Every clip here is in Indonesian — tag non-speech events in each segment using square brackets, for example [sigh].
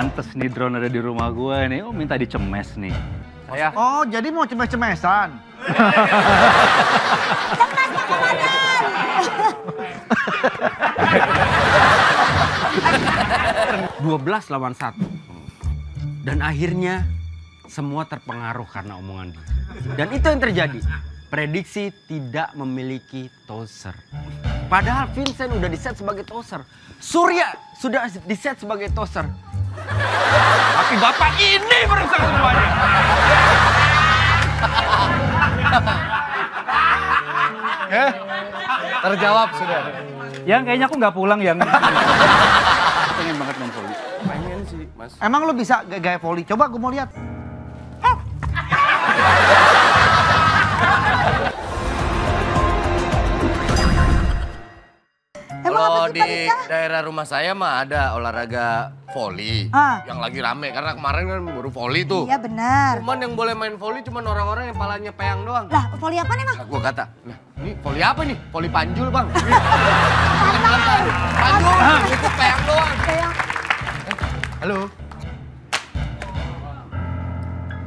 Pantes nih drone ada di rumah gue nih. Oh minta dicemes nih. Saya Oh, jadi mau cemes-cemesan? Dua belas lawan satu. Dan akhirnya semua terpengaruh karena omongan dia. Dan itu yang terjadi. Prediksi tidak memiliki toser. Padahal Vincent udah diset sebagai toser. Surya sudah diset sebagai toser. Tapi bapak ini merusak semuanya. Terjawab sudah. yang kayaknya aku nggak pulang yang. Pengen banget main volley. Pengen sih, Mas. Emang lu bisa gaya, gaya volley? Coba gue mau lihat. Kalau di daerah rumah saya mah ada olahraga volley Ah. yang lagi rame karena kemarin kan baru volley tuh. Iya benar. Cuman yang boleh main volley cuman orang-orang yang palanya peyang doang. Lah, voli apa nih, Mang? Nah, gua kata, nah ini volley apa nih? Volley panjul bang. [laughs] panjul, itu peyang doang. Kayak Halo.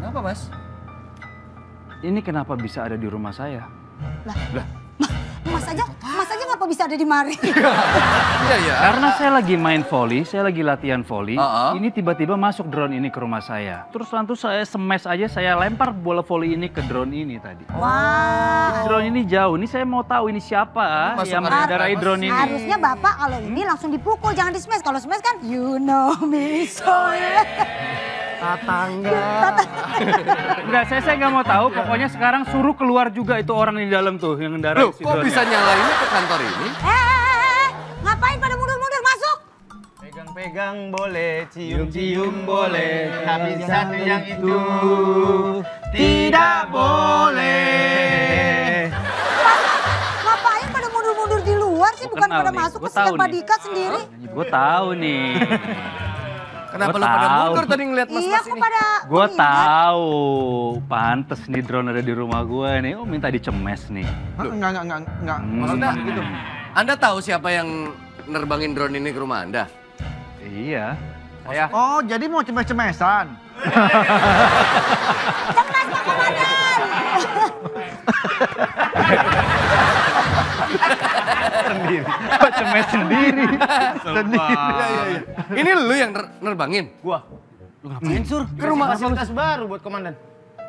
Kenapa mas? Ini kenapa bisa ada di rumah saya? Mas aja, Mas aja ngapa bisa ada di mari? [laughs] Iya iya. [laughs] Karena saya lagi main volley, saya lagi latihan volley. Uh-uh. Ini tiba-tiba masuk drone ini ke rumah saya. Terus langsung saya smash aja, saya lempar bola volley ini ke drone ini tadi. Wah. Drone ini jauh, ini saya mau tahu ini siapa Masuk yang mengendarai drone ini. Harusnya Bapak kalau ini langsung dipukul, jangan di smash. Kalau smash kan you know me so well. [laughs] Tetangga. [laughs] Enggak, saya saya nggak mau tahu. Pokoknya sekarang suruh keluar juga itu orang di dalam tuh yang mengendarai Loh, kok bisa nyalainnya ke kantor ini? Eh, eh, eh, eh, ngapain pada mundur-mundur masuk? Pegang-pegang boleh, cium-cium boleh, tapi satu yang itu tidak boleh. Ngapain pada mundur-mundur di luar sih? Bukan pada nih, masuk ke. Dika sendiri. Gue tahu nih. [laughs] Kenapa lu pada mundur tadi ngeliat Iya, mas-mas kok ini? pada Gue tahu. Pantes nih drone ada di rumah gue nih. Oh minta dicemes nih. Hah, Enggak, enggak, enggak, enggak. Hmm. Maksudnya gitu. Anda tahu siapa yang nerbangin drone ini ke rumah Anda? Iya. Saya Oh, jadi mau cemes-cemesan? [laughs] [laughs] sendiri. Cemes sendiri? Sendiri. Iya, iya, iya. Ini lu yang ner- nerbangin? Gua. Lu ngapain sur? Ke rumah fasilitas baru buat komandan.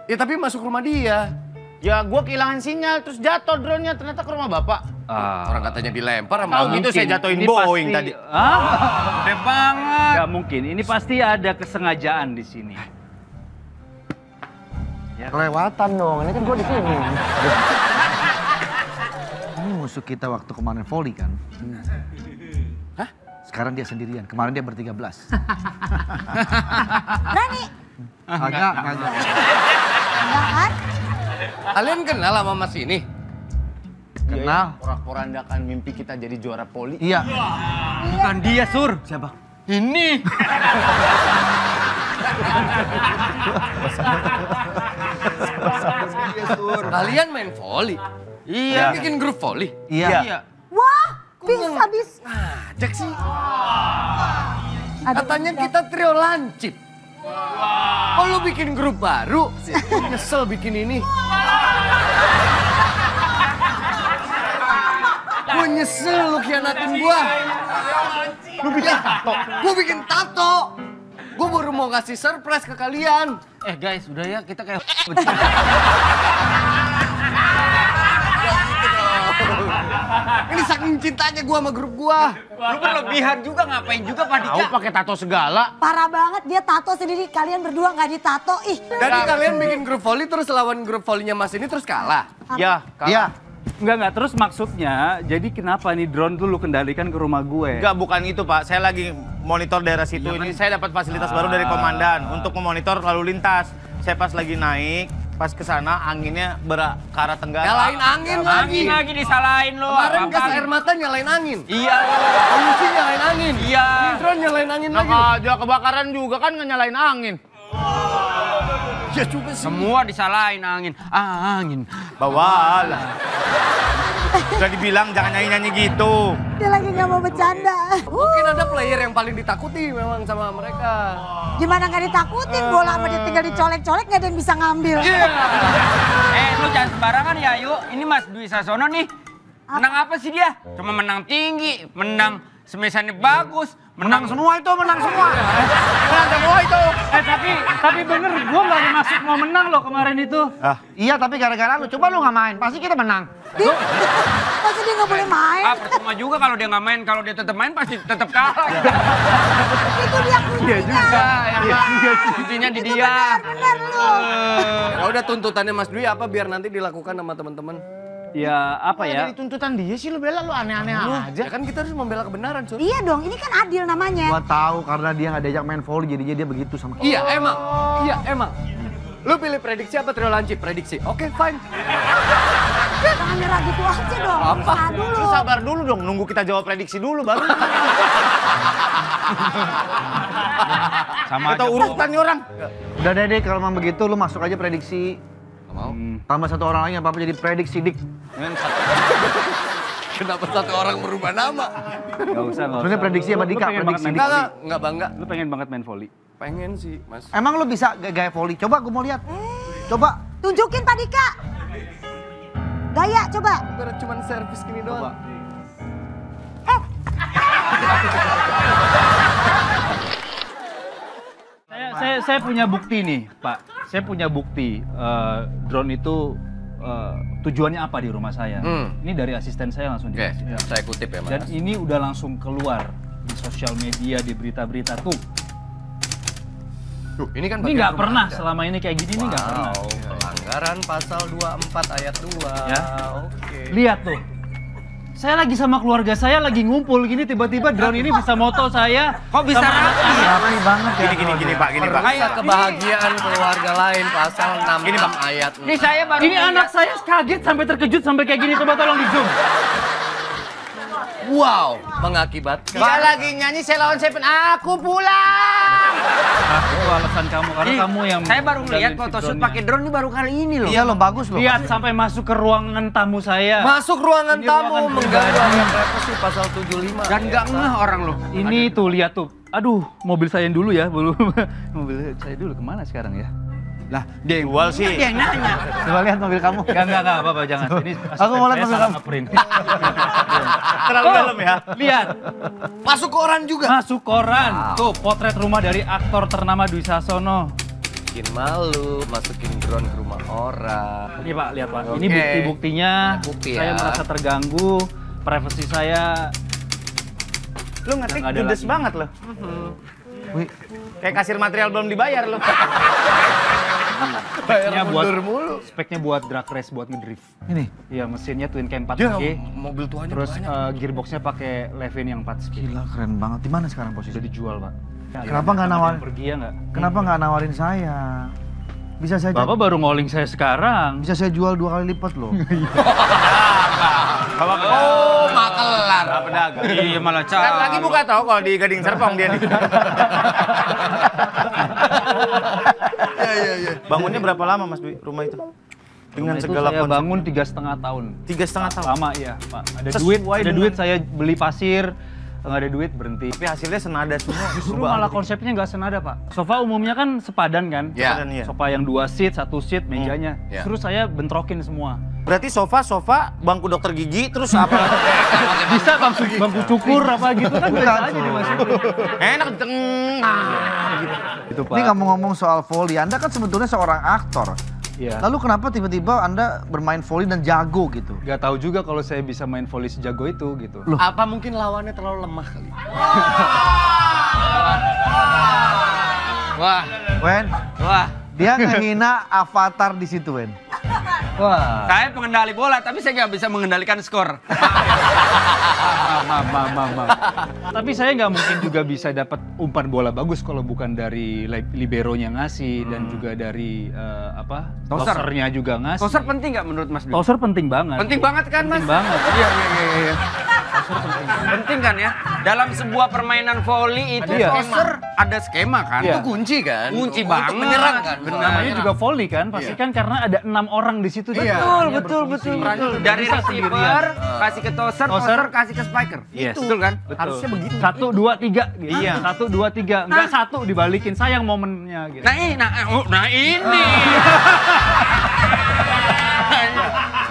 Ya tapi masuk rumah dia. Ya gua kehilangan sinyal terus jatuh drone-nya ternyata ke rumah bapak. Ah, Orang katanya dilempar sama Tahu gitu saya jatuhin Ini Boeing pasti- tadi. Hah? [laughs] Gede banget. Gak mungkin. Ini pasti ada kesengajaan di sini. Kelewatan dong, ini kan gue di sini. [laughs] Musuh kita waktu kemarin volley kan? Hah? Sekarang dia sendirian, kemarin dia bertiga belas. [laughs] Berani? Agak, agak. Enggak kan? Kalian kenal sama mas ini? Kenal? Porak-porandakan mimpi kita jadi juara poli. Iya. Bukan dia sur. Siapa? Ini. [laughs] Kalian main volley? Iya. Bikin grup volley? Iya. Wah, bisa bisa. Ajak sih. Aduh, Katanya kita trio lancip. Oh lu bikin grup baru? [laughs] Nyesel bikin ini. Gue nyesel lu khianatin gua. Lu bikin tato? Gue bikin tato. Gue baru mau kasih surprise ke kalian. Eh guys, udah ya kita kayak [laughs] Ini saking cintanya gua sama grup gua. Lu berlebihan juga ngapain juga Pak Tahu pakai tato segala. Parah banget dia tato sendiri. Kalian berdua nggak ditato. Ih. Jadi kalian bikin grup volley terus lawan grup volleynya Mas ini terus kalah. Ya, Iya. Enggak, enggak. Terus maksudnya, jadi kenapa nih drone tuh lu kendalikan ke rumah gue? Enggak, bukan itu Pak. Saya lagi monitor daerah situ. Ini saya dapat fasilitas baru dari komandan untuk memonitor lalu lintas. Saya pas lagi naik, pas ke sana anginnya ber- ke arah tenggara. Nyalain angin lagi. Angin lagi disalahin lo. Kemarin gas air mata nyalain angin. Iya. Polisi nyalain angin. Iya. Ini drone nyalain angin Nah, lagi. kebakaran juga kan nyalain angin. Ya juga sih. Semua disalahin angin. Angin. Bawalah. Udah dibilang jangan nyanyi-nyanyi gitu. Dia lagi nggak mau bercanda. Mungkin ada player yang paling ditakuti memang sama mereka. Gimana nggak ditakutin bola sama dia tinggal dicolek-colek nggak ada yang bisa ngambil. Eh, lu jangan sembarangan ya, yuk. Ini Mas Dwi Sasono nih. Menang apa sih dia? Cuma menang tinggi, menang semesannya bagus, menang semua itu, menang semua. Menang semua itu. Eh tapi tapi bener gue nggak ada maksud mau menang loh kemarin itu. Ah, Iya tapi gara-gara lu, coba lu nggak main, pasti kita menang. Dia, masa dia nggak boleh main? Ah, percuma juga kalau dia nggak main, kalau dia tetap main pasti tetap kalah. Itu dia kuncinya. Kuncinya di Itu dia. benar, benar lu. Ya udah tuntutannya Mas Dwi apa biar nanti dilakukan sama teman-teman? Ya apa ya? Jadi tuntutan dia sih lu bela lu aneh-aneh aja. Ya kan kita harus membela kebenaran, Sur. Iya dong, ini kan adil namanya. Gua tahu karena dia nggak diajak main volley jadinya dia begitu sama kita. Iya, emang. Iya, emang. Lu pilih prediksi apa trio lancip? Prediksi. Oke, fine. Jangan nyerah gitu aja dong. Apa? Usaha dulu. Lu sabar dulu dong, nunggu kita jawab prediksi dulu baru. Sama aja. urutan nih orang. Udah deh, Dik, kalau memang begitu lu masuk aja prediksi. Mau. Tambah satu orang lagi apa-apa jadi prediksi, Dik. [laughs] Kenapa satu orang merubah nama? Gak usah, gak Sebenarnya prediksi apa Lu- lu Dika? Prediksi Enggak, enggak, enggak bangga. Lu pengen banget main volley. Pengen sih, Mas. Emang lu bisa gaya volley? Coba gue mau lihat. Coba. Tunjukin Pak Dika. Gaya coba. Cuman servis gini doang. Saya, saya, saya punya bukti nih, Pak. Saya punya bukti eh, drone itu eh, tujuannya apa di rumah saya. Hmm. Ini dari asisten saya langsung Oke, dikasih. Ya. saya kutip ya, Mas. Dan ini udah langsung keluar di sosial media, di berita-berita tuh. Tuh, ini kan Ini nggak pernah Anda. selama ini kayak gini, ini nggak pernah. Wow, pelanggaran pasal 24 ayat 2. Ya. Oke. Lihat tuh. Saya lagi sama keluarga saya lagi ngumpul gini tiba-tiba drone ini bisa moto saya. Kok bisa rapi ya? Rapi banget ya. Gini gini gini Pak, gini Pak. Masa kebahagiaan keluarga lain pasal 66 ayat 6. Ini saya baru Ini anak saya kaget sampai terkejut sampai kayak gini coba tolong di zoom. Wow, mengakibatkan Dia lagi nyanyi saya lawan Seven, aku pulang. Nah, itu alasan kamu karena Ih, kamu yang Saya baru ngeliat ngisi foto shoot pakai drone ini baru kali ini loh. Iya lo bagus lo. Lihat sampai masuk ke ruangan tamu saya. masuk ruangan Ini tamu ruangan mengganggu pribadi. anak privasi pasal 75. Dan nggak ngeh orang loh. Ini tuh lihat tuh. Aduh, mobil saya yang dulu ya, belum. [laughs] mobil saya dulu ke mana sekarang ya? Lah, dia yang Jual sih. Dia yang nanya. Coba lihat mobil kamu. Enggak, enggak, enggak, apa-apa, jangan. Ini Aku mau lihat saya mobil kamu. [laughs] Terlalu dalam ya. Lihat, Masuk koran juga. masuk koran. Tuh, potret rumah dari aktor ternama Dwi Sasono. Bikin malu, masukin drone ke rumah orang. Ini Pak, lihat Pak. Ini bukti-buktinya. Bukti Saya ya. merasa terganggu. Privasi saya Lu ngetik judes banget lo. Wih, Kayak kasir material belum dibayar lo. [laughs] speknya buat mundur mulu. speknya buat drag race buat ngedrift. ini. Iya, mesinnya twin cam Dia 4G. mobil tuanya Terus banyak. eh, gearboxnya pakai Levin yang 4 speed. Gila keren banget. Di mana sekarang Sudah posisi? dijual, Pak. Kenapa nggak Ada nawarin? Pergi ya nggak? Kenapa nggak nawarin saya? Bisa saya Bapak baru ngoling saya sekarang. bisa saya jual dua kali lipat loh. [laughs] Bapak Oh, makelar. Bapak pedagang. Iya malah Kan cah. lagi buka toko di Gading Serpong dia nih. [laughs] Iya, iya. Bangunnya berapa lama Mas Dwi rumah itu? Dengan Rumah itu segala saya konsep. bangun tiga setengah tahun. Tiga setengah tahun. Lama iya, Pak. Ada Sesuai duit, ada dengan- duit saya beli pasir, nggak ada duit berhenti. Tapi hasilnya senada semua. Justru malah konsepnya nggak senada, Pak. Sofa umumnya kan sepadan kan? Ya. Dan iya. Sofa yang dua seat, satu seat, mejanya. ya. Justru saya bentrokin semua. Berarti sofa, sofa, bangku dokter gigi, terus apa? [laughs] Bisa bangku, bangku cukur apa gitu kan bisa Bukan, aja dimasukin. Enak di tengah gitu. Itu, Pak. Ini ngomong-ngomong soal volley, Anda kan sebetulnya seorang aktor. Iya. Lalu kenapa tiba-tiba Anda bermain volley dan jago gitu? Gak tahu juga kalau saya bisa main volley sejago itu gitu. Loh. Apa mungkin lawannya terlalu lemah kali? Wah, Wen, wah. dia ngehina avatar di situ, Wen. Wah. Saya pengendali bola, tapi saya nggak bisa mengendalikan skor. Maaf, maaf, maaf, maaf. Tapi saya nggak mungkin juga bisa dapat umpan bola bagus kalau bukan dari li- liberonya ngasih dan juga dari eh, apa? Toser. Tosernya juga ngasih. Toser penting nggak menurut Mas Dwi? Toser penting banget. Penting banget kan, Mas? Penting banget. Iya, iya, iya, iya. Penting kan ya? Dalam sebuah permainan volley itu Ada toser ada skema kan? Iya. Itu kunci kan? Kunci Untuk banget. menyerang kan? Benar. Namanya juga volley kan, pasti kan karena ada enam orang di situ. Iya. Betul, betul, betul, betul. tidak Dari receiver kasih ke toser, Toser. Toser kasih ke spiker. Yes. Betul kan? Harusnya begitu. Satu, dua, tiga. Gitu. Iya. Satu, dua, tiga. Enggak satu dibalikin. Sayang momennya gitu. Nah, ini, nah, oh, nah ini. [laughs]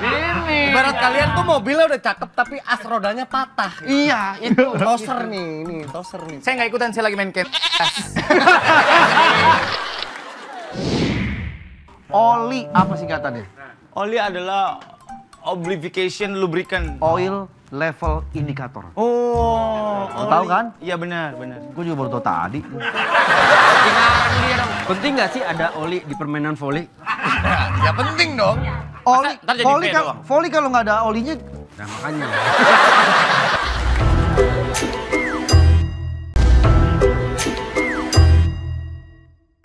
ini. Ibarat kalian tuh mobilnya udah cakep tapi as rodanya patah. Iya, itu. [laughs] Toser nih, ini toser nih. Saya nggak ikutan, saya lagi main cat. Oli apa singkatannya? Oli adalah oblivication lubricant. Oil level indicator. Oh, Lo tahu kan? Iya benar, benar. Gue juga baru tahu tadi. Ketinggalan dia dong. Penting nggak sih ada oli di permainan volley? ya penting dong. Oli, jadi volley, kan, volley kalau nggak ada olinya Nah, makanya. [laughs]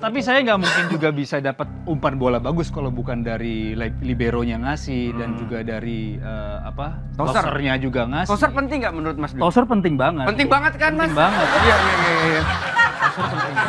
Tapi saya nggak mungkin juga bisa dapat umpan bola bagus kalau bukan dari liberonya ngasih dan juga dari eh, apa Toser. tosernya juga ngasih. Toser penting nggak menurut Mas Dwi? Toser penting banget. Penting banget kan, Mas? Penting banget. Iya, iya, iya, iya.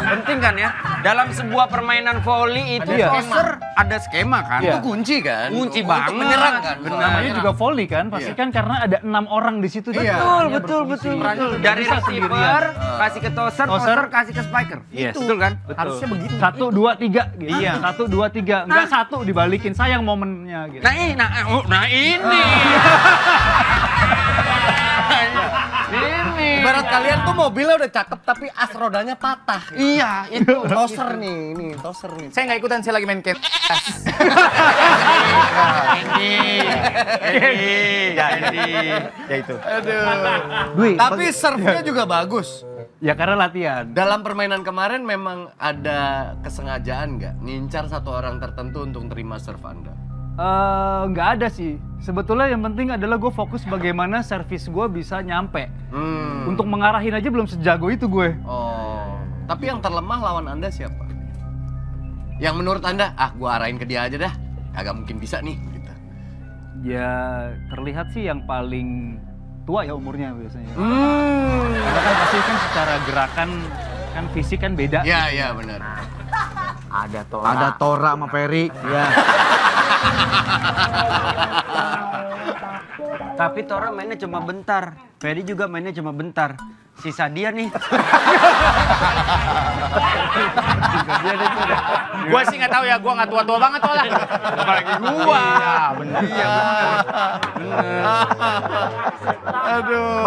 Penting kan ya? Dalam sebuah permainan volley itu Iya. toser ada skema kan? Iya. Itu kunci kan? Kunci Untuk banget. menyerang kan? Benar. Namanya juga volley kan, pasti kan karena ada enam orang di situ. Iya. Betul, betul, betul, betul. Dari receiver kasih ke toser, Toser. kasih ke spiker. Yes. Betul kan? Harusnya begitu. Satu, dua, tiga. Gitu. Iya. Satu, dua, tiga. Enggak satu dibalikin. Sayang momennya gitu. Nah ini, nah, oh, nah ini. [laughs] ini. Ibarat kalian tuh mobilnya udah cakep tapi as rodanya patah. Iya, itu. Toser nih, ini toser nih. Saya nggak ikutan, saya lagi main cat. Ini. Ya, ini. Ya itu. Dwi, Tapi serve-nya juga bagus. Ya karena latihan. Dalam permainan kemarin memang ada kesengajaan nggak ngincar satu orang tertentu untuk terima serve Anda? Eh, nggak ada sih. Sebetulnya yang penting adalah gue fokus bagaimana servis gue bisa nyampe. Hmm. Untuk mengarahin aja belum sejago itu gue. Oh. Tapi yang terlemah lawan Anda siapa? Yang menurut Anda, ah gua arahin ke dia aja dah. Agak mungkin bisa nih gitu. Ya terlihat sih yang paling tua ya umurnya biasanya. Hmm. Karena kan pasti kan secara gerakan kan fisik kan beda. Ya, ya benar. ada Tora. Ada Tora sama Peri. Ya. [laughs] Tapi Tora mainnya cuma bentar. Ferry juga mainnya cuma bentar. Sisa dia nih. Gua sih nggak tahu ya, gua nggak tua-tua banget soalnya. Apalagi gua. Iya, benar. Iya,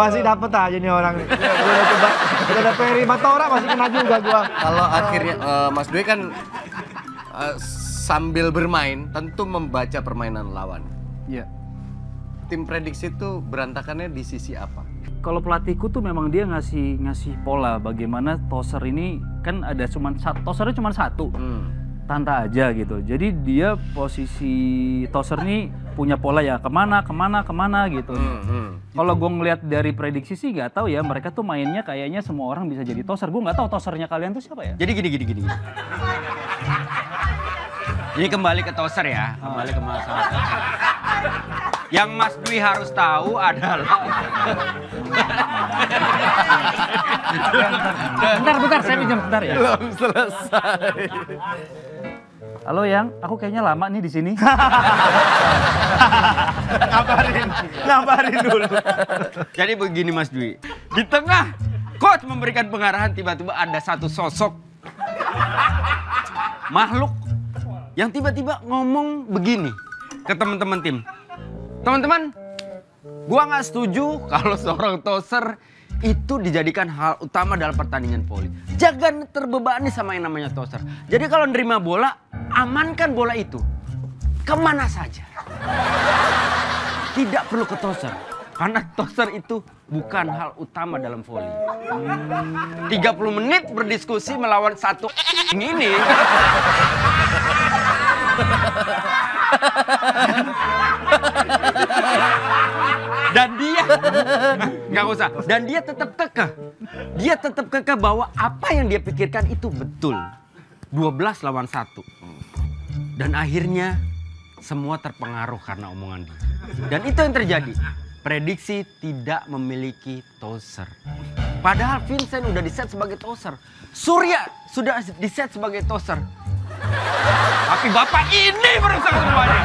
Masih dapet aja nih orang. nih. Gua udah coba. Udah ada Peri sama Tora masih kena juga gua. Kalau akhirnya eh, Mas Dwi kan eh, sambil bermain tentu membaca permainan lawan. Iya. Tim prediksi itu berantakannya di sisi apa? Kalau pelatihku tuh memang dia ngasih ngasih pola bagaimana toser ini kan ada cuman satu tosernya cuma satu. Hmm. Tanta aja gitu. Jadi dia posisi toser ini punya pola ya ke mana ke mana ke mana gitu. Hmm, hmm. Kalau gue ngeliat dari prediksi sih nggak tahu ya mereka tuh mainnya kayaknya semua orang bisa jadi toser. Gue nggak tahu tosernya kalian tuh siapa ya? Jadi gini gini gini. gini. Ini kembali ke toser ya, kembali ke masalah toser. Yang Mas Dwi harus tahu adalah Bentar bentar saya pinjam bentar ya. Belum selesai. Halo yang, aku kayaknya lama nih di sini. Ngabarin, ngabarin dulu. Jadi begini Mas Dwi, di tengah coach memberikan pengarahan tiba-tiba ada satu sosok makhluk yang tiba-tiba ngomong begini ke teman-teman tim. Teman-teman, gua nggak setuju [laughs] kalau seorang toser itu dijadikan hal utama dalam pertandingan voli. Jangan terbebani sama yang namanya toser. Jadi kalau nerima bola, amankan bola itu ke mana saja. [laughs] Tidak perlu ke toser. Karena toser itu bukan hal utama dalam voli. 30 menit berdiskusi melawan satu [laughs] ini. Dan dia nggak usah. Dan dia tetap kekeh. Dia tetap kekeh bahwa apa yang dia pikirkan itu betul. 12 lawan satu. Dan akhirnya semua terpengaruh karena omongan dia. Dan itu yang terjadi. prediksi tidak memiliki toser. Padahal Vincent udah diset sebagai toser. Surya sudah diset sebagai toser. Tapi bapak ini merusak semuanya.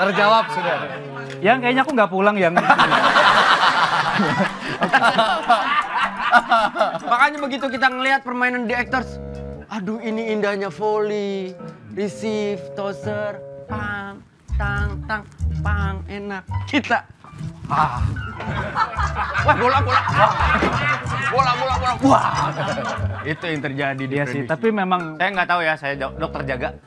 Terjawab sudah. Yang kayaknya aku nggak pulang yang. Makanya begitu kita ngelihat permainan di actors, aduh ini indahnya volley, receive, toser, pang, tang, tang, pang, enak. Kita, ah. Wah bola, bola. Bola, bola, bola, wah. Itu yang terjadi di Iya sih, tapi memang Saya nggak tahu ya, saya dok- dokter jaga. [laughs]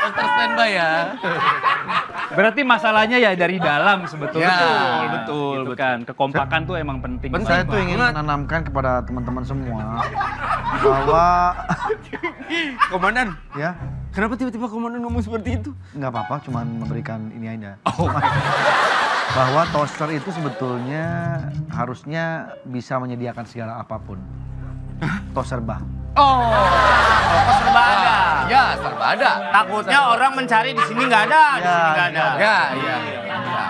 Dokter standby ya. berarti masalahnya ya dari dalam sebetulnya. Ya, betul, betul, gitu kan. Kekompakan tuh emang penting. Penting. Saya tuh ingin menanamkan kepada teman-teman semua bahwa [laughs] Komandan, ya kenapa tiba-tiba komandan ngomong seperti itu? nggak apa-apa, cuman memberikan ini aja. [laughs] bahwa toaster itu sebetulnya harusnya bisa menyediakan segala apa pun. Toaster bah. Oh, serba ada. Ya, serba ada. Takutnya orang mencari di sini nggak ada, di Ya, sini nggak ada. Ya, ya, ya.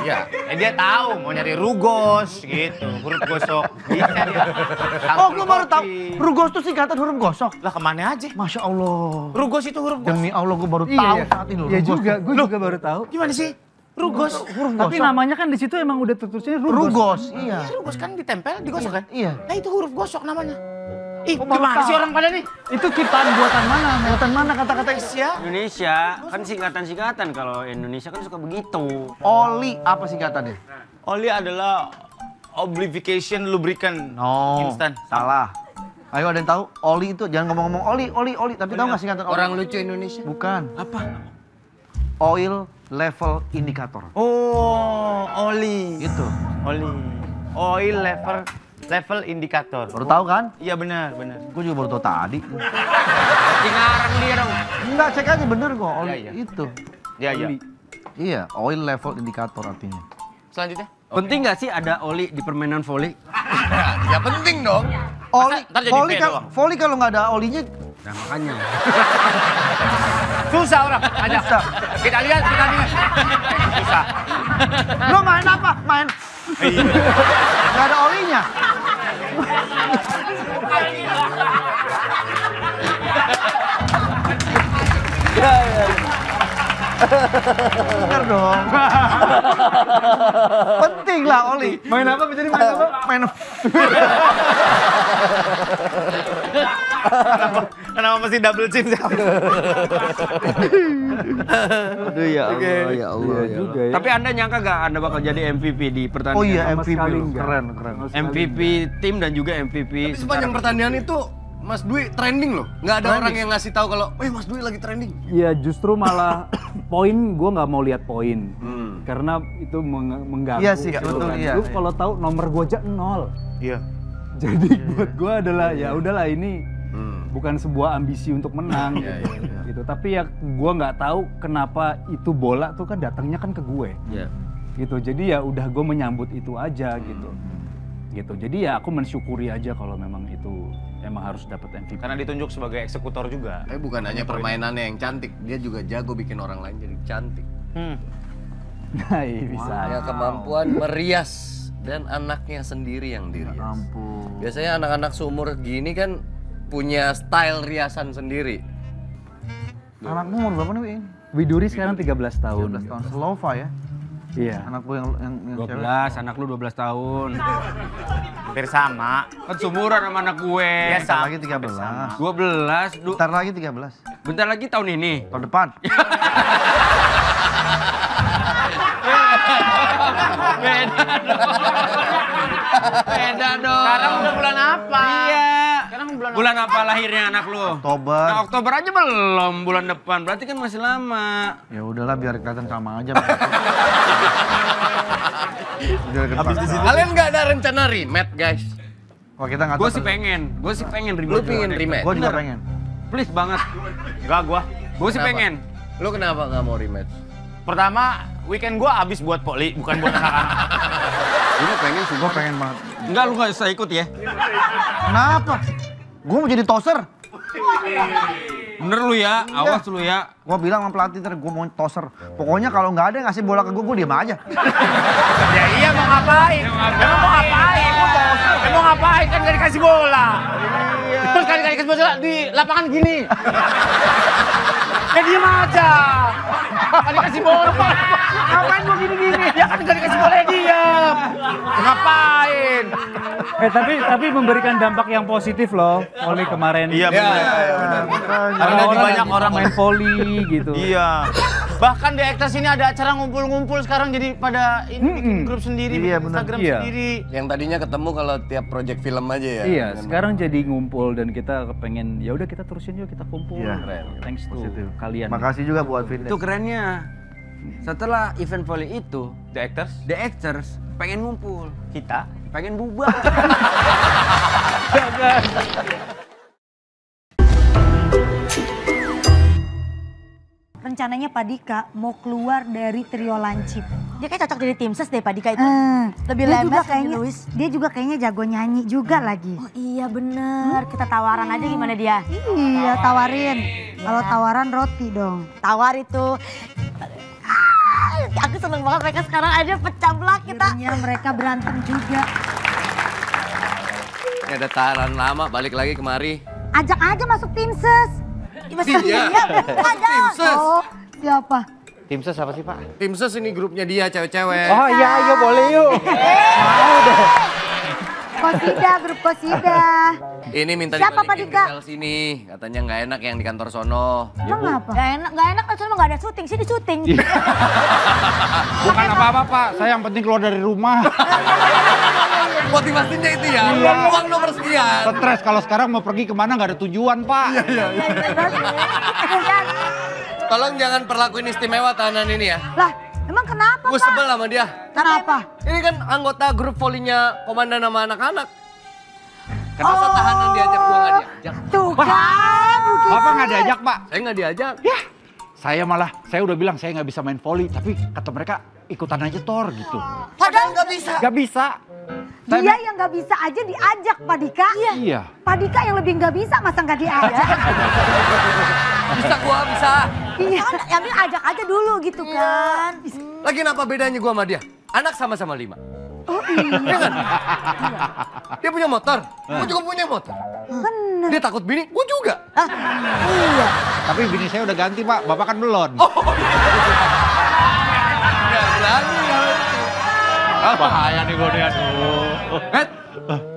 Ya. Eh, dia tahu mau nyari rugos gitu, huruf gosok. Bisa dia. [laughs] Oh, gue baru tahu. Rugos itu singkatan huruf gosok. Lah ke mana aja? Masya Allah. Rugos itu huruf gosok. Demi Allah gue baru Iya, tahu iya. saat ini. Iya juga, gue juga baru tahu. Gimana sih? Rugos. Huruf Tapi namanya kan di situ emang udah tertulisnya rugos. Rugos, iya. Rugos kan ditempel, digosok kan? Iya. Nah itu huruf gosok namanya. Ih, baru gimana sih orang pada nih? Itu ciptaan buatan mana? Buatan mana kata-kata Indonesia. Indonesia kan singkatan-singkatan kalau Indonesia kan suka begitu. Oli apa singkatannya? Oli adalah oblivication lubricant No. instan. Salah. Ayo ada yang tahu? Oli itu jangan ngomong-ngomong oli, oli, oli. Tapi tahu nggak singkatan oli? Orang lucu Indonesia. Bukan. Apa? Oil level indicator. Oh, oli. Itu. Oli. Oil level level indikator. Baru tahu kan? Iya benar, benar. Gue juga baru tahu tadi. Ngarang dia dong. Enggak, cek aja bener kok. Oli Iya, iya. itu. Iya, iya. Iya, oil level indicator artinya. Selanjutnya. Penting nggak sih ada oli di permainan volley? [laughs] Ya penting dong. Oli, volley, kan, volley kalau nggak ada olinya Nah makanya. [laughs] Susah orang. Aja. Kita lihat, kita lihat. Susah. Lo main apa? Main. Gak ada olinya. Bener dong. [laughs] Penting lah oli. Main apa? Jadi main apa? Main [laughs] Kenapa mesti double chin sih? Aduh ya Allah, ya Allah. Iya juga ya. Tapi anda nyangka gak anda bakal jadi MVP di pertandingan? Oh iya MVP. Keren, keren. MVP tim dan juga MVP Tapi sepanjang pertandingan itu Mas Dwi trending loh. Nggak ada orang yang ngasih tahu kalau, "Eh, Mas Dwi lagi trending." Ya justru malah [coughs] poin gue nggak mau lihat poin Hmm. karena itu meng- mengganggu. Iya sih, gitu betul, kan. iya, Lu iya. kalau tahu nomor gue aja nol. Iya. Jadi buat gue adalah ya udahlah ini Hmm. bukan sebuah ambisi untuk menang gitu. gitu. Tapi ya gue nggak tahu kenapa itu bola tuh kan datangnya kan ke gue Ya. gitu. Jadi ya udah gue menyambut itu aja gitu. Gitu. Jadi ya aku mensyukuri aja kalau memang itu emang harus dapat MVP. Karena ditunjuk sebagai eksekutor juga. Tapi bukan hanya permainannya yang cantik, dia juga jago bikin orang lain jadi cantik. Hmm. [laughs] Nah, iya, bisa. Punya kemampuan merias dan anaknya sendiri yang dirias. Ampun. Biasanya anak-anak seumur gini kan punya style riasan sendiri. Anakmu umur berapa nih? Widuri sekarang 13 tahun. 12 tahun. Slova ya? Iya. Anakku yang yang, yang cewek. 12, anak lu 12 tahun. Hampir sama. Kan seumuran sama anak gue. Iya, Bentar sama. lagi 13. 12, du- Bentar lagi 13. bentar lagi tahun ini. Tahun depan. Beda dong. Beda dong. Sekarang udah bulan apa? Iya. Sekarang bulan Bulan apa lahirnya anak lu? Oktober. Nah, Oktober aja belum, bulan depan. Berarti kan masih lama. Ya udahlah biar kelihatan sama aja. [laughs] Kelihatan. Kalian nggak ada rencana rematch, guys? Wah kita nggak Gue sih pengen, gue sih pengen Lu rematch. pingin rematch? Gue juga pengen. Please banget. Enggak gua. Gue sih pengen. Lu kenapa nggak mau rematch? Pertama, weekend gua habis buat poli, bukan buat [laughs] anak-anak. Gue pengen sih. Gue pengen banget. Enggak, lu gak usah ikut ya. Kenapa? Gue mau jadi toser. Bener lu ya, awas lu ya. Gua bilang sama pelatih ntar gue mau toser. Pokoknya kalau nggak ada yang ngasih bola ke gue, gue diem aja. Ya iya mau ngapain? Emang mau ngapain? Emang mau ngapain kan gak dikasih bola? Terus kan dikasih bola di lapangan gini. Ya diem aja. Kan dikasih bola. Ngapain gua gini-gini? Ya kan gak dikasih bola ya diem. Ngapain? Eh tapi tapi memberikan dampak yang positif loh volley kemarin. Iya benar. Karena Karena orang banyak orang main [laughs] volley gitu. Iya. Bahkan di Ektas ini ada acara ngumpul-ngumpul sekarang jadi pada ini bikin grup sendiri, Iya, bikin benar. Instagram Iya. sendiri. Yang tadinya ketemu kalau tiap project film aja ya. Iya, sekarang jadi ngumpul dan kita kepengen ya udah kita terusin yuk kita kumpul. Iya. Thanks to. Kalian. Makasih juga buat fitness. Itu kerennya. Setelah event volley itu, The Actors The Actors pengen ngumpul, kita pengen bubar. [laughs] Rencananya Pak Dika mau keluar dari trio lancip. Dia kayak cocok jadi tim ses deh Pak Dika itu. Eh, Lebih dia lemes, juga kayaknya, luwes. dia juga kayaknya jago nyanyi juga lagi. Oh iya bener, kita tawaran aja gimana dia. Iya, tawarin. Kalau tawaran roti dong. Tawar itu. Ah, Aku seneng banget mereka sekarang aja pecah belah kita. Akhirnya mereka berantem juga. Ini ada tahanan lama balik lagi kemari. Ajak aja masuk tim ses. Iya. Ada. Ses. Oh, siapa? Tim ses apa sih Pak? Tim ses ini grupnya dia cewek-cewek. Oh iya, iya boleh yuk. Kosida, grup Kosida. Ini minta Siapa, Pak dibalikin Dika? ke sel sini. Katanya nggak enak yang di kantor sono. Emang apa? Gak enak, gak enak kan soalnya gak ada syuting, sini syuting. [laughs] Bukan apa-apa Pak, saya yang penting keluar dari rumah. [laughs] Motivasinya itu ya. Uang nomor sekian. Stres kalau sekarang mau pergi ke mana nggak ada tujuan Pak. Tolong jangan perlakuin istimewa tahanan ini ya. Lah, emang kenapa Gue Pak? sebel sama dia. Kenapa? Ini kan anggota grup volinya komandan sama anak-anak. Kenapa tahanan diajak gua nggak diajak? Tuh kan. Bapak nggak diajak Pak? Saya nggak diajak. Saya malah, saya udah bilang saya nggak bisa main volley, tapi kata mereka ikutan aja Tor gitu. Padahal nggak bisa. Nggak bisa. Dia yang nggak bisa aja diajak Pak Dika. Iya. Pak Dika yang lebih nggak bisa masa nggak diajak. [laughs] Bisa gua bisa. Iya. Kan penting ajak aja dulu gitu kan. Lagi apa bedanya gua sama dia? Anak sama-sama lima. Oh iya. kan? Dia punya motor, gua juga punya motor. Bener. Dia takut bini, gua juga. Iya. Tapi bini saya udah ganti Pak, Bapak kan belum. Nggak berani ya. Bahaya nih gue nih aduh. Eh,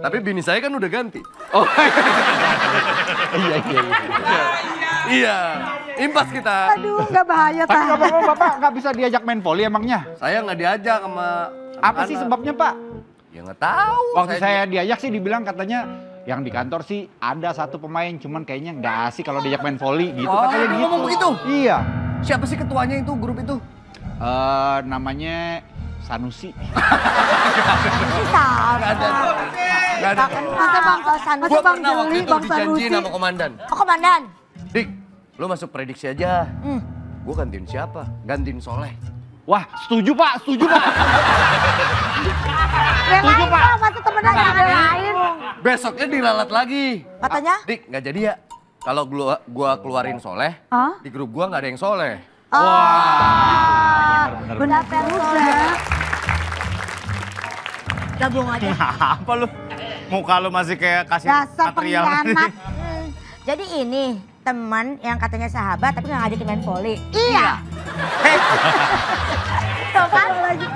tapi bini saya kan udah ganti. Oh iya iya iya. Iya, impas kita. Aduh, nggak bahaya Tapi tah. Bapak, Bapak nggak bisa diajak main volley emangnya? Saya nggak diajak sama Apa sih anak-anak. sebabnya Pak? Ya nggak tahu. Waktu saya diajak sih dibilang katanya yang di kantor sih ada satu pemain cuman kayaknya nggak asik kalau diajak main volley gitu Oh, katanya dia gitu. ngomong begitu? Iya. Siapa sih ketuanya itu grup itu? Eh namanya Sanusi. Bisa. Nggak ada. Nggak ada. Masa bang Sanusi Bang pernah waktu Jeli, itu Bang dijanjiin Sanusi. sama komandan. Oh komandan. Dik, lu masuk prediksi aja. Hmm. Gue gantiin siapa? Gantiin Soleh. Wah setuju Pak, setuju Pak. Relain Pak, masa temenan nggak relain. Besoknya diralat lagi. Katanya? Dik, nggak jadi ya. Kalau gua, gua keluarin Soleh, Hah? di grup gua nggak ada yang Soleh. Oh. Benar juga. Gabung aja. [laughs] Apa lu? Muka lu masih kayak kasih Dasar material. pengkhianat. [laughs] Hmm, Jadi ini teman yang katanya sahabat tapi nggak ngajakin main volley. Iya. [laughs] Tuh kan?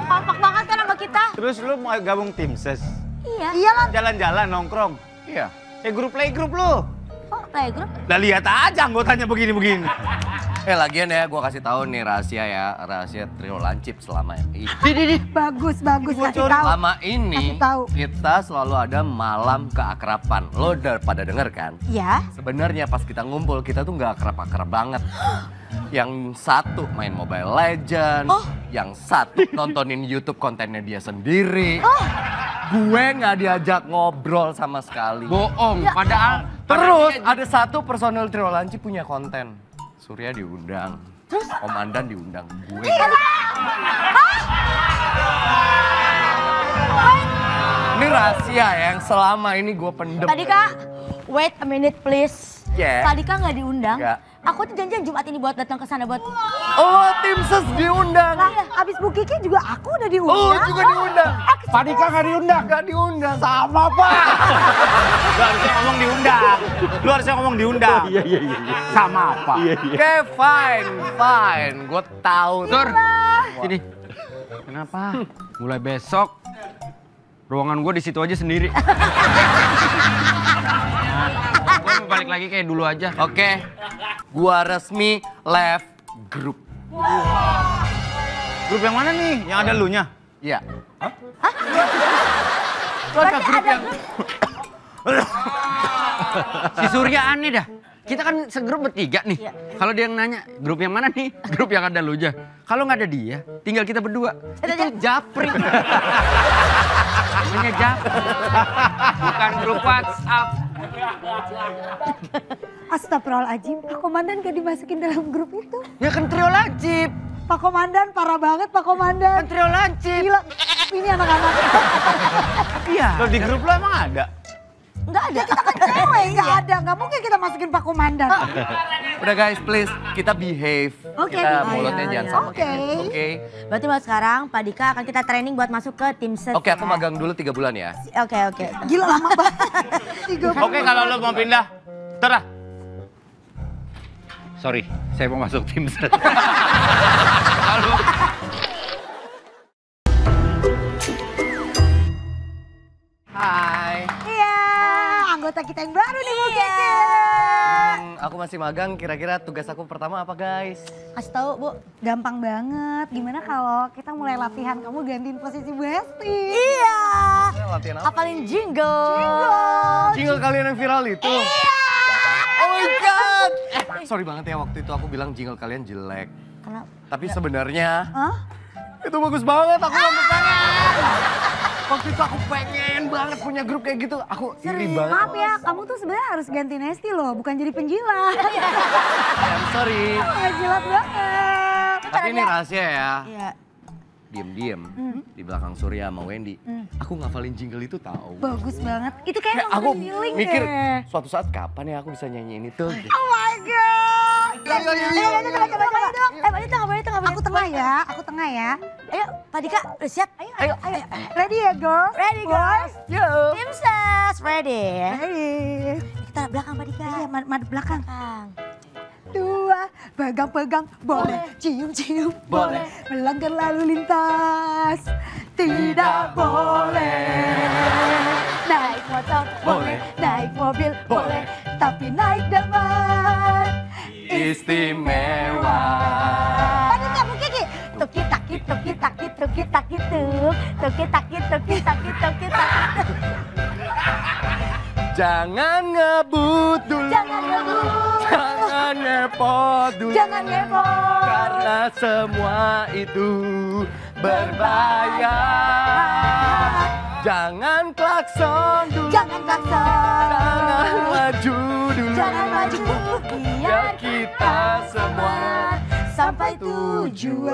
Kompak banget kan sama kita. Terus lu mau gabung tim ses? Iya. Iya lah. Jalan-jalan nongkrong. Iya. Eh grup play grup lu. Oh playgroup. Lah lihat aja anggotanya begini-begini. Eh lagian ya, gua kasih tahu nih rahasia ya, rahasia trio lancip selama ini. Bagus, bagus. Kasih tahu. Selama ini tahu. kita selalu ada malam keakraban. Lo udah pada denger kan? Iya. Sebenarnya pas kita ngumpul kita tuh nggak akrab-akrab banget. [gasps] Yang satu main Mobile Legend, Oh. yang satu [laughs] nontonin YouTube kontennya dia sendiri. Gue nggak diajak ngobrol sama sekali. Bohong, padahal Terus ada satu personel trio lancip punya konten. Surya diundang, komandan diundang, gue. Ini rahasia yang selama ini gue pendem. Tadi kak, wait a minute please. Pak Dika nggak diundang. Nggak. Aku tuh janjian Jumat ini buat datang ke sana buat. Oh, tim ses diundang. Lah, abis Bu Kiki juga aku udah diundang. Oh, juga diundang. Pak Dika nggak diundang. Gak diundang. Sama, Pak. Lu harusnya ngomong diundang. Lu harusnya ngomong diundang. Iya, iya, iya. Sama apa? Oke, fine, fine. Gue tahu. Tur, sini. Kenapa? Mulai besok ruangan gue di situ aja sendiri. [laughs] Balik lagi kayak dulu aja. Oke, gua resmi left group. Grup yang mana nih? Yang ada lu nya? Iya. Hah? Lu ada grup yang Si Surya aneh dah. Kita kan segrup bertiga nih. Kalau dia yang nanya, grup yang mana nih? [laughs] Grup yang ada lu aja. Kalau nggak ada dia, tinggal kita berdua. Itu japri. [laughs] Namanya japri. Bukan grup WhatsApp. Astagfirullahaladzim, Pak Komandan gak dimasukin dalam grup itu. Ya kan trio lancip. Pak Komandan parah banget Pak Komandan. Kan trio lancip. Gila, ini anak-anak. Iya. Lo di grup lo emang ada? Enggak ada. Kita kan cewek, enggak ada. Enggak mungkin kita masukin Pak Komandan. Udah guys, please kita behave. Oke, kita mulutnya Iya, jangan iya. sama Oke. kayak gitu. Oke. Berarti mulai sekarang Pak Dika akan kita training buat masuk ke tim ses. Oke, aku magang dulu tiga bulan ya. Oke oke. Gila lama banget. Tiga Oke kalau lo mau pindah, terah. Sorry, saya mau masuk tim set. [laughs] Hai. Anggota kita yang baru nih Bu Kiki. Hmm, aku masih magang, kira-kira tugas aku pertama apa guys? Kasih tahu Bu, gampang banget. Gimana kalau kita mulai latihan kamu gantiin posisi Bu Hesti? Iya. Latihan apa? Apalin jingle. Jingle kalian yang viral itu? Oh my god! Eh, sorry banget ya waktu itu aku bilang jingle kalian jelek. Kenapa? Tapi sebenarnya Hah? itu bagus banget, aku sampai pengen. Waktu itu aku pengen banget punya grup kayak gitu. Aku iri banget. Maaf ya, kamu tuh sebenarnya harus gantiin Hesti loh, bukan jadi penjilat. [laughs] I'm sorry. Penjilat banget. Tapi ini rahasia ya. Iya. Diem-diem di belakang Surya sama Wendy. Aku ngafalin jingle itu tahu. Bagus banget. Itu kayak Kayak aku feeling mikir deh. suatu saat kapan ya aku bisa nyanyiin itu. Oh my god. Ayo, ayo, ayo, Ayo, ayo, coba, coba, coba dong. Eh Pak Dika nggak boleh itu nggak boleh. Aku tengah ya, aku tengah ya. Ayo Pak Dika udah siap? Ayo ayo ayo. Ready ya girls? Ready guys. Yo. Tim ses ready. Ready. Kita belakang Pak Dika. Iya, mad madep belakang. Belakang. Dua, pegang-pegang boleh, cium-cium boleh, melanggar lalu lintas tidak boleh. Naik motor boleh, naik mobil boleh, tapi naik delman Istimewa. Tadi kamu Kiki, tuki taki tuki taki tuki taki tuk, tuki taki tuki taki tuki taki. Jangan ngebut dulu. Jangan ngebut. Jangan ngepot dulu. Jangan ngepot. Karena semua itu berbayar. Jangan klakson dulu. Jangan klakson. Jangan maju. Jangan maju, Biar kita semua sampai tujuan.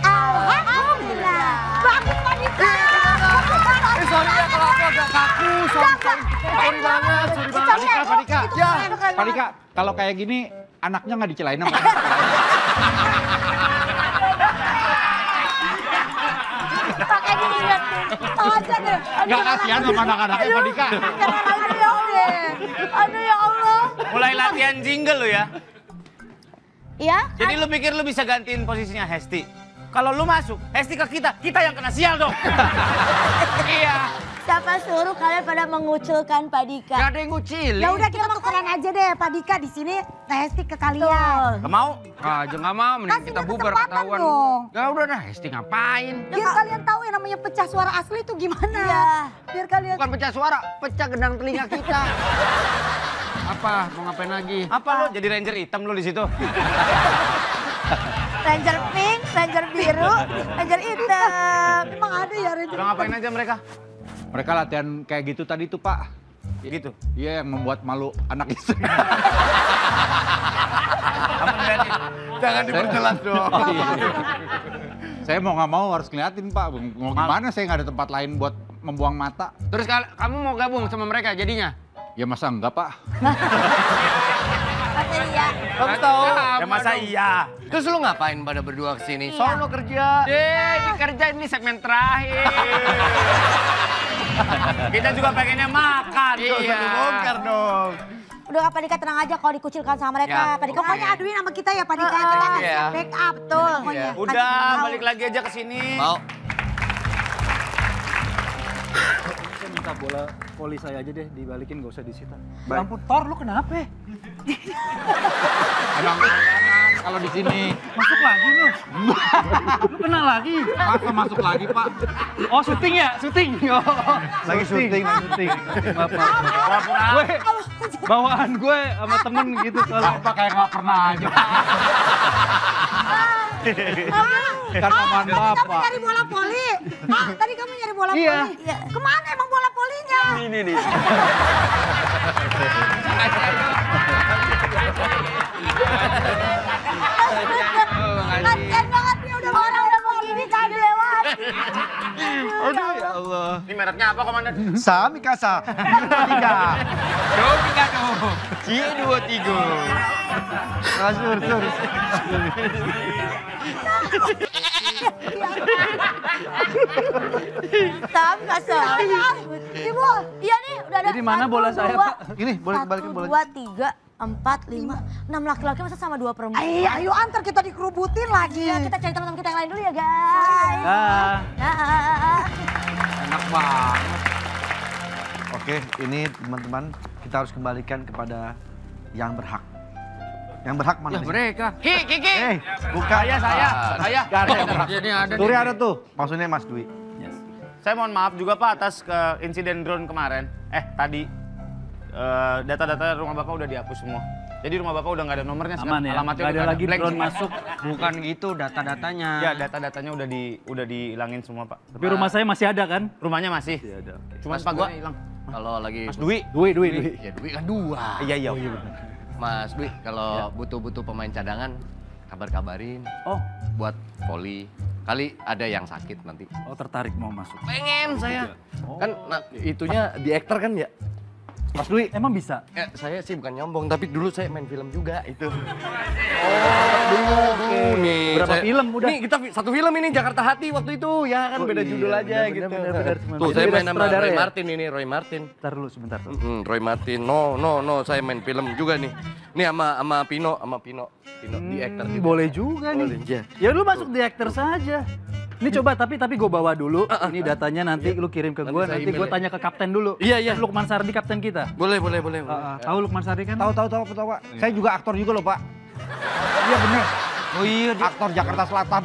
Alhamdulillah. Bagus Wanita. Eh sorry ya kalau aku agak kaku. Sorry, banget, sorry banget. Padika, Padika. Ya. Padika, kalau kayak gini anaknya nggak dicelain sama Pakai gini lihat deh. Aja deh. Nggak kasihan sama anak-anaknya. Aduh ya Allah. Mulai latihan jingle lo ya. Iya? Jadi lu pikir lu bisa gantiin posisinya Hesti? Kalau lu masuk, Hesti ke kita, kita yang kena sial dong. [laughs] iya. Siapa suruh kalian pada mengucilkan Pak Dika? Gak ada yang ngucilin. Ya udah kita tukeran aja deh Pak Dika di sini Hesti ke kalian. Gak mau? Aja nggak mau, mending Kasih kita bubar ketahuan. dong. Ya udah dah, Hesti ngapain? Biar kalian tahu yang namanya pecah suara asli itu gimana. Iya. Biar kalian Bukan pecah suara, pecah gendang telinga kita. [laughs] Apa? Mau ngapain lagi? Apa lu jadi ranger hitam lu di situ? [laughs] Ranger pink, ranger biru, ranger hitam. emang ada ya Ren? Udah ngapain aja mereka? Mereka latihan kayak gitu tadi tuh Pak. Gitu. Iya yang membuat malu anak istri. [laughs] Kamu. Jangan diperjelas dong. [laughs] saya mau nggak mau harus ngeliatin Pak. Mau gimana saya nggak ada tempat lain buat membuang mata. Terus kamu mau gabung sama mereka jadinya? Ya masa enggak, Pak? [laughs] Masa iya? Bagus tau. Ya masa iya? Terus lu ngapain pada berdua ke sini? Sono kerja. Eh, ini kerja ini segmen terakhir. [laughs] Kita juga pengennya makan. Gak usah Iya. dibongkar dong. Udah Pak Dika tenang aja kalau dikucilkan sama mereka. Ya. Pak Dika pokoknya aduin sama kita ya Pak Dika. Kita kasih Iya. backup tuh. pokoknya. Kasih Udah, balik lagi aja ke sini. Mau. Saya minta bola voli saya aja deh dibalikin gak usah disita. Baik. Ampun, Thor lu kenapa? [laughs] Emang kalau di sini Masuk lagi [laughs] lu. lu kena lagi. masa masuk lagi Pak? Oh, syuting ya? Syuting. [laughs] Oh. Lagi syuting, lagi syuting. Maaf, maaf. Gue bawaan gue sama temen gitu soalnya. Apa kayak nggak pernah aja? [laughs] Kan omongan Kamu bapak. nyari bola poli. Ah, tadi kamu nyari bola Iya. poli. Iya. Ke mana emang bola polinya? Ini nih. Mereknya apa, Komandan? Sami kasa. Tiga. Dua tiga tuh. Cie dua tiga. Kasur, sur. Sam kasar. Ibu, iya nih udah ada. Jadi mana bola saya? Ini boleh balikin bolanya. dua, tiga, empat, lima, enam laki-laki masa sama dua perempuan? Ayo, ayo antar kita dikerubutin lagi. Ya, kita cari teman-teman kita yang lain dulu ya guys. Ah. Nah, Enak banget. Oke, ini teman-teman kita harus kembalikan kepada yang berhak. Yang berhak mana? Ya nih? mereka. Ki, Kiki. Eh, bukan. Saya, saya, saya. Gak ada. Jadi ada. Turi ada tuh. Maksudnya Mas Dwi. Saya mohon maaf juga Pak atas ke insiden drone kemarin. Eh tadi eh, data-data rumah Bapak udah dihapus semua. Jadi rumah Bapak udah nggak ada nomornya Aman ya? Alamatnya Nggak udah ada lagi Blank drone masuk. Bukan gitu data-datanya. Ya data-datanya udah di udah dihilangin semua Pak. Tapi rumah saya masih ada kan? Rumahnya masih. Iya ada. Cuma Pak gua hilang. Kalau lagi Mas Dwi. Dwi, Dwi, Dwi. ya duit kan dua. Iya iya. Mas Dwi, kalau butuh-butuh pemain cadangan kabar-kabarin Oh, buat voli. Kali ada yang sakit nanti. oh tertarik mau masuk. Pengen saya. Kan nah, itunya di aktor kan ya? Mas Dwi. Emang bisa? Ya, saya sih bukan nyombong, tapi dulu saya main film juga itu. Dulu. nih. Berapa saya- film udah? Nih kita satu film ini Jakarta Hati waktu itu ya kan Oh beda iya, judul aja benar, gitu. benar, benar, benar. Tuh saya main sama Roy ya? Martin ini, Roy Martin. Ntar dulu sebentar. Mm, Roy Martin, no, no, no, saya main film juga nih. Nih sama sama Pino, sama Pino, Pino di actor. Hmm, juga. boleh juga nih. Boleh, iya. Ya lu masuk di aktor saja. Ini coba tapi tapi gue bawa dulu. Ini datanya nanti lu kirim ke Nanti gue. Nanti email gue ya. tanya ke kapten dulu. Iya, iya. Lukman Sardi kapten kita. Boleh, boleh, boleh. boleh. Ah, ah. Tahu Lukman Sardi kan? Tahu tahu tahu tahu Pak. Saya juga aktor juga loh Pak. Iya bener. Oh iya, dia- Aktor Jakarta Selatan.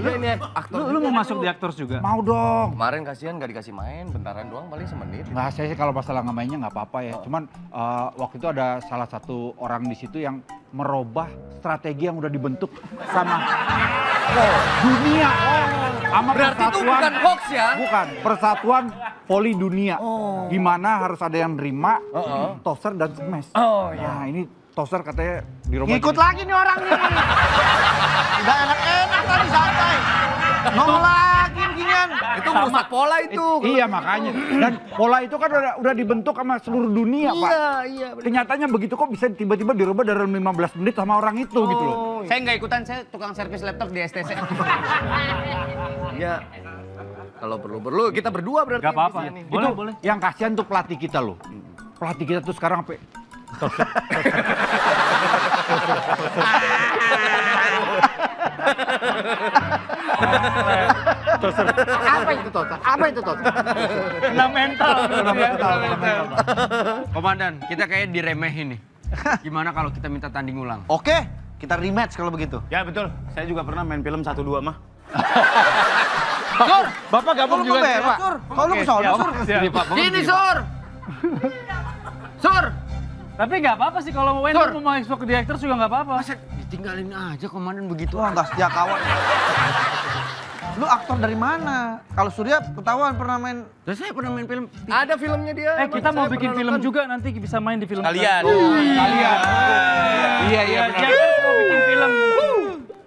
Lu ini aktor. Lu, lu mau masuk di aktor juga? Mau dong. Kemarin kasihan gak dikasih main, bentaran doang paling semenit. Nah, saya sih kalau masalah nggak mainnya nggak apa-apa ya. Cuman eh, waktu itu ada salah satu orang di situ yang merubah strategi yang udah dibentuk sama oh, dunia. Sama Berarti itu bukan hoax ya? Bukan, persatuan voli dunia. Di mana harus ada yang nerima, toser dan smash. Oh, iya. Nah, ini toser katanya dirubah. Ngikut jadi- lagi nih orang nih. [laughs] Udah enak-enak tadi santai. Nongol lagi beginian. Itu merusak pola itu. Iya makanya. Dan pola itu kan udah, udah dibentuk sama seluruh dunia, Pak. Iya, iya. Kenyataannya begitu kok bisa tiba-tiba dirubah dalam 15 menit sama orang itu gitu loh. Saya nggak ikutan, saya tukang servis laptop di STC. [laughs] Iya. Kalau perlu-perlu kita berdua berarti. Gak apa-apa. di sini. Boleh, itu boleh. yang kasihan tuh pelatih kita loh. Pelatih kita tuh sekarang apa? [laughs] [laughs] Apa itu total? Apa itu total? Kena mental. Komandan, kita kayak diremehin nih. Gimana kalau kita minta tanding ulang? Oke, kita rematch kalau begitu. ya betul, saya juga pernah main film 1-2 mah. Sur, Bapak gabung juga. Sur. Kalau lu ke sana, Sur. Sini! Sur! [laughs] Tapi nggak apa-apa sih kalau mau lu mau masuk di aktor juga nggak apa-apa. Masa ditinggalin aja komandan begitu? Wah, nggak setia kawan. Lu aktor dari mana? Kalau Surya ketahuan pernah main Terus saya pernah main film. Ada filmnya dia. Eh kita mau bikin film nonton. juga nanti bisa main di film Kalian. Kalian. Iya, iya Iya, benar. dia kan mau bikin film.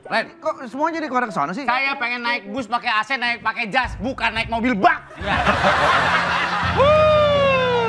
Len, kok semua jadi keluar ke sana sih? Saya pengen naik bus pakai AC, naik pakai jas, bukan naik mobil bak. [laughs]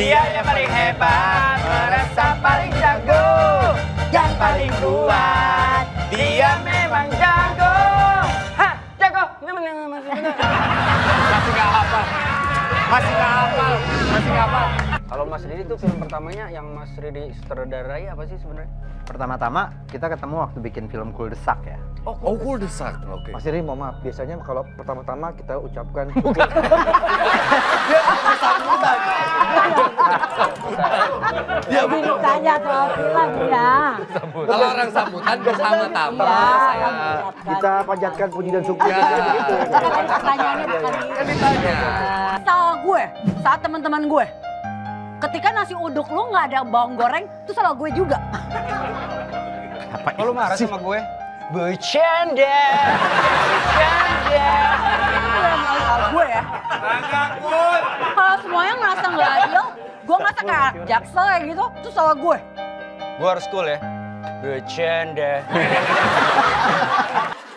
dia yang paling hebat, merasa paling jago, yang paling kuat. Dia memang jago. Hah, jago. Masih nggak hafal. Masih nggak hafal. Masih nggak hafal. Kalau Mas Ridi itu film pertamanya yang Mas Ridi sutradarai apa sih sebenarnya? Pertama-tama kita ketemu waktu bikin film Kul Desak ya. Oh, cool desak. Oke. Mas Iri mau maaf, biasanya kalau pertama-tama kita ucapkan [laughs] Ya tanya soal film ya. Kalau orang sambutan bersama-tama Iya, saya. kita panjatkan puji dan syukur. Ya. Gitu. Kan pertanyaannya bukan itu. Kan ditanya. Salah gue, saat teman-teman gue. Ketika nasi uduk lu nggak ada bawang goreng, itu salah gue juga. Kalau marah sama gue? Bercanda. Bercanda. Itu yang malah salah gue ya. Kalau semuanya ngerasa nggak adil, gue ngerasa kayak jaksel kayak gitu, itu salah gue. Gue harus cool ya. Bercanda. [laughs]